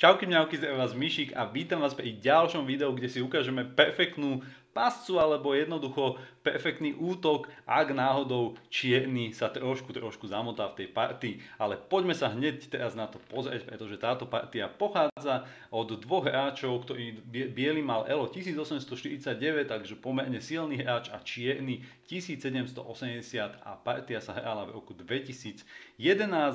Čauky mňauky, z vás Myšik a vítam vás pri ďalšom videu, kde si ukážeme perfektnú pascu alebo jednoducho perfektný útok, ak náhodou čierny sa trošku, trošku zamotá v tej partii. Ale poďme sa hneď teraz na to pozrieť, pretože táto partia pochádza od dvoch hráčov, ktorý biely mal Elo 1849, takže pomerne silný hráč a čierny 1780 a partia sa hrala v roku 2011.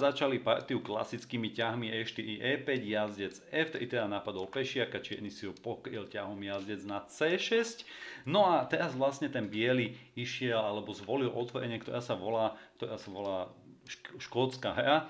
Začali partiu klasickými ťahmi E4, E5, jazdec F3 teda napadol pešiaka, čierny si ho pokryl ťahom jazdec na C6. No a teraz vlastne ten biely išiel alebo zvolil otvorenie, ktorá sa volá, ktorá sa volá škótska hra, e,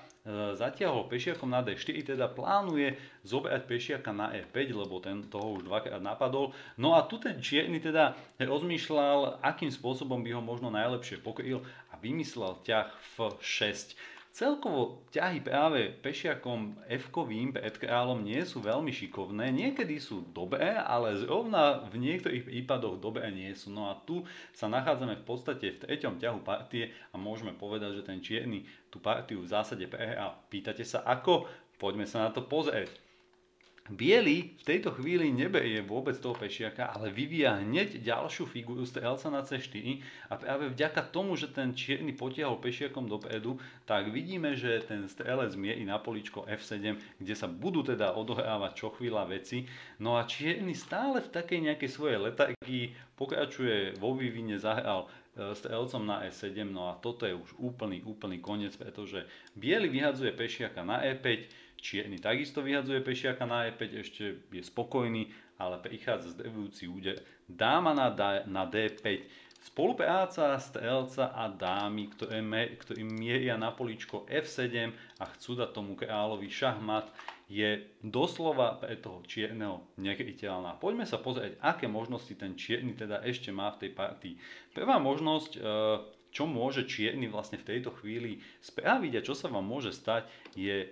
zatiahol pešiakom na D4, teda plánuje zobrať pešiaka na E5, lebo ten toho už dvakrát napadol. No a tu ten čierny teda rozmýšľal, akým spôsobom by ho možno najlepšie pokryl a vymyslel ťah F6. Celkovo ťahy práve pešiakom F-kovým pred kráľom nie sú veľmi šikovné. Niekedy sú dobré, ale zrovna v niektorých prípadoch dobré nie sú. No a tu sa nachádzame v podstate v treťom ťahu partie a môžeme povedať, že ten čierny tú partiu v zásade prehral. Pýtate sa ako? Poďme sa na to pozrieť. Bielý v tejto chvíli neberie vôbec toho pešiaka, ale vyvíja hneď ďalšiu figuru strelca na C4 a práve vďaka tomu, že ten čierny potiahol pešiakom dopredu, tak vidíme, že ten strelec mierí na poličko F7, kde sa budú teda odohrávať čo chvíľa veci. No a čierny stále v takej nejakej svojej letargii pokračuje vo vývine, zahral e, strelcom na E7, no a toto je už úplný, úplný koniec, pretože biely vyhadzuje pešiaka na E5, Čierny takisto vyhadzuje pešiaka na E5, ešte je spokojný, ale prichádza zdrvujúci úder. Dáma na, na D5. Spolupráca strelca a dámy, ktoré, ktorí mieria na poličko F7 a chcú dať tomu kráľovi šahmat, je doslova pre toho čierneho nekryteľná. Poďme sa pozrieť, aké možnosti ten čierny teda ešte má v tej partii. Prvá možnosť, e, čo môže čierny vlastne v tejto chvíli spraviť a čo sa vám môže stať, je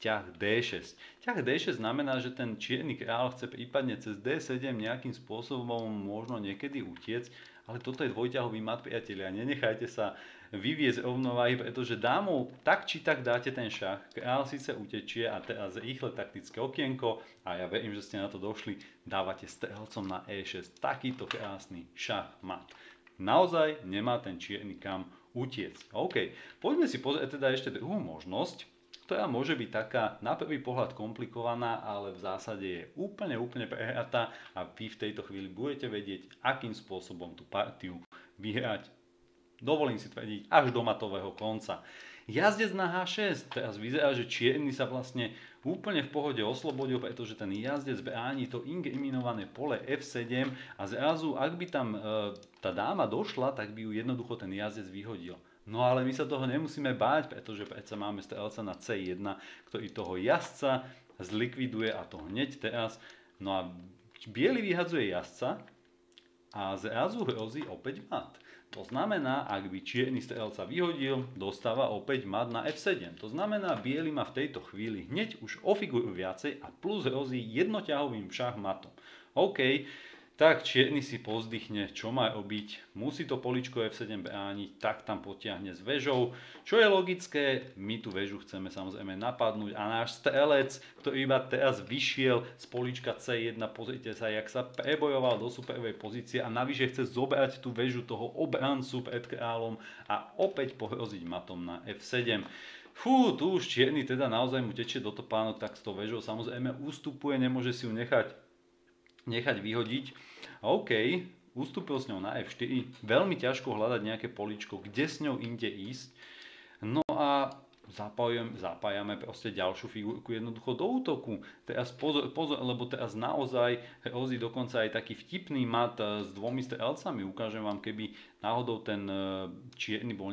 ťah D6. Ťah D6 znamená, že ten čierny král chce prípadne cez D7 nejakým spôsobom možno niekedy utiec, ale toto je dvojťahový mat, priatelia. Nenechajte sa vyviezť rovnováhy, pretože dámov tak či tak dáte ten šach. Král síce utečie a teraz rýchle taktické okienko a ja verím, že ste na to došli, dávate strelcom na E6. Takýto krásny šach mat. Naozaj nemá ten čierny kam utiec. OK, poďme si pozrieť teda ešte druhú možnosť ktorá môže byť taká na prvý pohľad komplikovaná, ale v zásade je úplne, úplne prehratá a vy v tejto chvíli budete vedieť, akým spôsobom tú partiu vyhrať. Dovolím si tvrdiť až do matového konca. Jazdec na H6, teraz vyzerá, že čierny sa vlastne úplne v pohode oslobodil, pretože ten jazdec bráni to inkriminované pole F7 a zrazu, ak by tam e, tá dáma došla, tak by ju jednoducho ten jazdec vyhodil. No ale my sa toho nemusíme báť, pretože predsa máme strelca na C1, ktorý toho jazdca zlikviduje a to hneď teraz. No a biely vyhadzuje jazdca a zrazu hrozí opäť mat. To znamená, ak by čierny strelca vyhodil, dostáva opäť mat na F7. To znamená, biely má v tejto chvíli hneď už o figuru viacej a plus hrozí jednoťahovým šachmatom. OK, tak čierny si pozdychne, čo má robiť, musí to poličko F7 brániť, tak tam potiahne s vežou, čo je logické, my tú väžu chceme samozrejme napadnúť a náš strelec, ktorý iba teraz vyšiel z polička C1, pozrite sa, jak sa prebojoval do superovej pozície a navyše chce zobrať tú väžu toho obrancu pred kráľom a opäť pohroziť matom na F7. Fú, tu už čierny teda naozaj mu tečie do topánok, tak s tou väžou samozrejme ustupuje, nemôže si ju nechať nechať vyhodiť. OK, ustúpil s ňou na F4, veľmi ťažko hľadať nejaké poličko, kde s ňou inde ísť. No a zapájame, zapájame proste ďalšiu figurku jednoducho do útoku. Teraz pozor, pozor lebo teraz naozaj hrozí dokonca aj taký vtipný mat eh, s dvomi strelcami. Ukážem vám, keby náhodou ten eh, čierny bol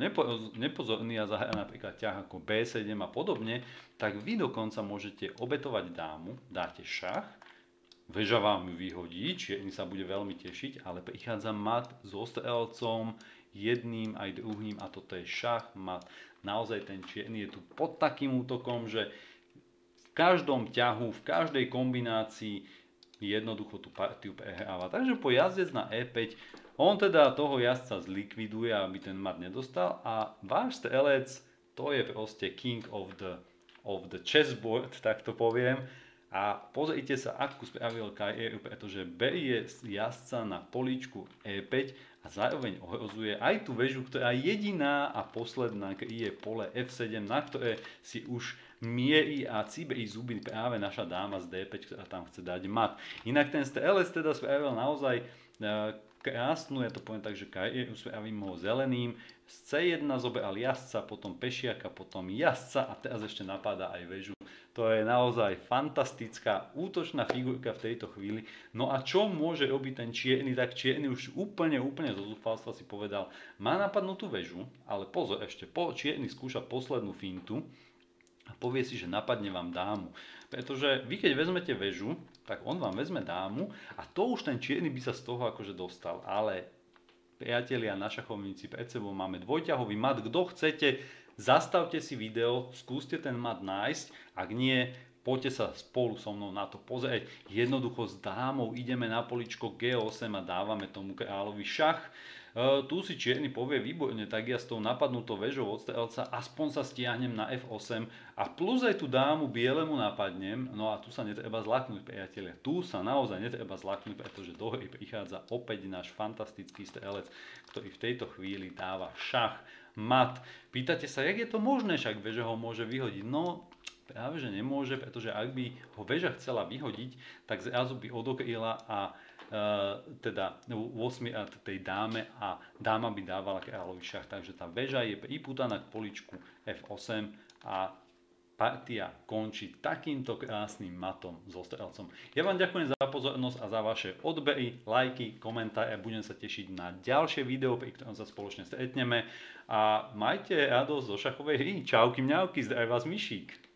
nepozorný a zahra napríklad ťah ako B7 a podobne, tak vy dokonca môžete obetovať dámu, dáte šach, Veža vám ju vyhodí, čierny sa bude veľmi tešiť, ale prichádza mat so strelcom, jedným aj druhým a toto je šach, mat. Naozaj ten čierny je tu pod takým útokom, že v každom ťahu, v každej kombinácii jednoducho tú partiu prehráva. Takže po jazdec na E5 on teda toho jazdca zlikviduje, aby ten mat nedostal a váš strelec to je proste king of the, of the chessboard, tak to poviem A pozrite sa, akú spravil KE, pretože berie jazdca na poličku E5 a zároveň ohrozuje aj tú väžu, ktorá jediná a posledná kryje pole F7, na ktoré si už mierí a cibrí zuby práve naša dáma z D5, ktorá tam chce dať mat. Inak ten strelec teda spravil naozaj e, krásnu, ja to poviem tak, že kariéru spravím ho zeleným, z C1 zoberal jazdca, potom pešiaka, potom jazdca a teraz ešte napáda aj väžu. To je naozaj fantastická útočná figurka v tejto chvíli. No a čo môže robiť ten čierny? Tak čierny už úplne, úplne zo zúfalstva si povedal, má napadnutú väžu, ale pozor ešte, po, čierny skúša poslednú fintu a povie si, že napadne vám dámu. Pretože vy keď vezmete väžu, tak on vám vezme dámu a to už ten čierny by sa z toho akože dostal. Ale priatelia na šachovnici pred sebou máme dvojťahový mat. Kto chcete Zastavte si video, skúste ten mat nájsť, ak nie, poďte sa spolu so mnou na to pozrieť. Jednoducho s dámou ideme na poličko G8 a dávame tomu kráľovi šach. Uh, tu si čierny povie výborne, tak ja s tou napadnutou väžou od strelca aspoň sa stiahnem na F8 a plus aj tú dámu bielemu napadnem, no a tu sa netreba zlaknúť priatelia, tu sa naozaj netreba zlaknúť, pretože do hry prichádza opäť náš fantastický strelec, ktorý v tejto chvíli dáva šach, mat. Pýtate sa, jak je to možné, však veža ho môže vyhodiť. No, práve že nemôže, pretože ak by ho väža chcela vyhodiť, tak zrazu by odokryla a teda 8 tej dáme a dáma by dávala kráľový šach. Takže tá väža je priputaná k poličku F8 a partia končí takýmto krásnym matom so strelcom. Ja vám ďakujem za pozornosť a za vaše odbery, lajky, komentáre. Budem sa tešiť na ďalšie video, pri ktorom sa spoločne stretneme. A majte radosť zo šachovej hry. Čauky mňauky, zdraví vás Myšík.